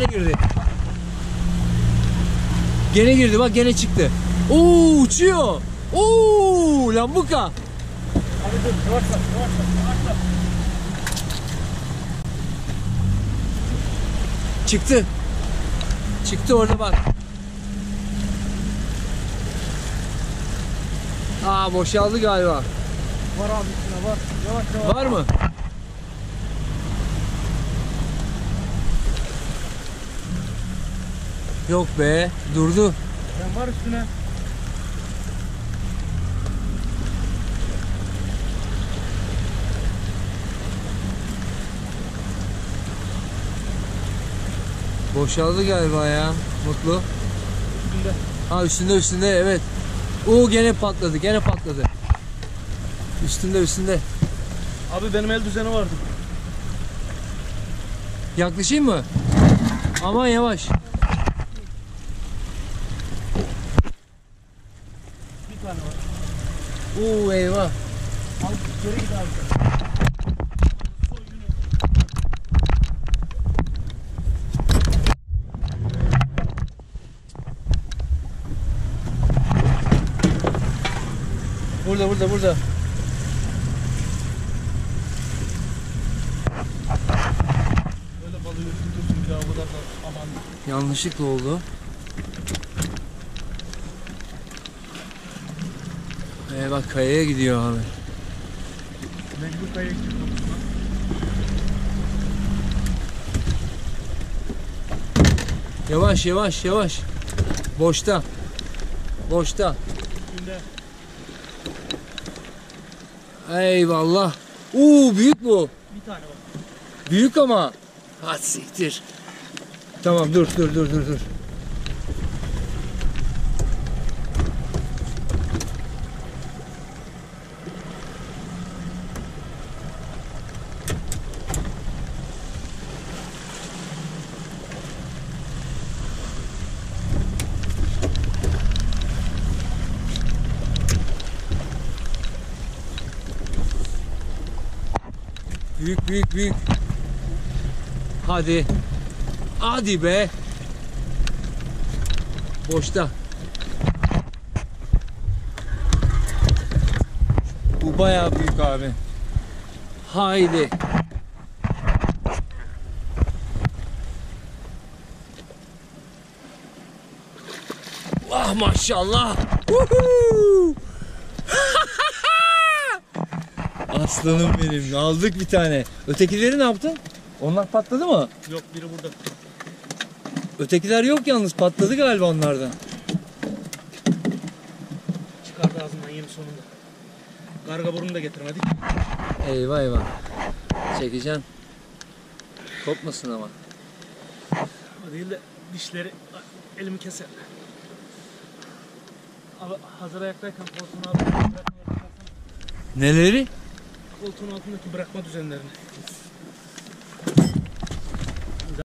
Gene girdi. Gene girdi bak gene çıktı. Oo uçuyor. Oo lambuka. Abi dur yavaş bak yavaş bak yavaş bak. Çıktı. Çıktı orada bak. Aa boşaldı galiba. Var abi üstüne var. Yavaş yavaş. Var mı? Yok be durdu. Sen var üstüne. Boşaldı galiba ya. Mutlu. Üstünde. Ha üstünde üstünde evet. Oo gene patladı gene patladı. Üstünde üstünde. Abi benim el düzeni vardı. Yaklaşayım mı? Aman yavaş. Bir tane var. Oo eyvah. Al geri git abi. Burada burada burada. Böyle balığı tutursun bir daha bu da aman. Yanlışlıkla oldu. Ee bak kayaya gidiyor abi. Mecbur kayaya gidiyorum. Yavaş yavaş yavaş. Boşta. Boşta. Üstünde. Eyvallah. Oo büyük bu. Bir tane var. Büyük ama. Hadi siktir. Tamam dur dur dur dur dur. Büyük büyük büyük. Hadi. Hadi be. Boşta. Bu bayağı büyük abi. Haydi. Ah maşallah. Woohoo! Aslanım benim. Aldık bir tane. Ötekileri ne yaptın? Onlar patladı mı? Yok biri burada. Ötekiler yok yalnız patladı galiba onlardan. Çıkardı ağzından yeni sonunda. Karga burnu da getirmedik. Eyvah eyvah. Çekeceğim. Kopmasın ama. O değil de dişleri elimi keser. Abi hazır ayaktayken koltuğun altındaki bırakma, Neleri? Koltuğun altındaki bırakma düzenlerini.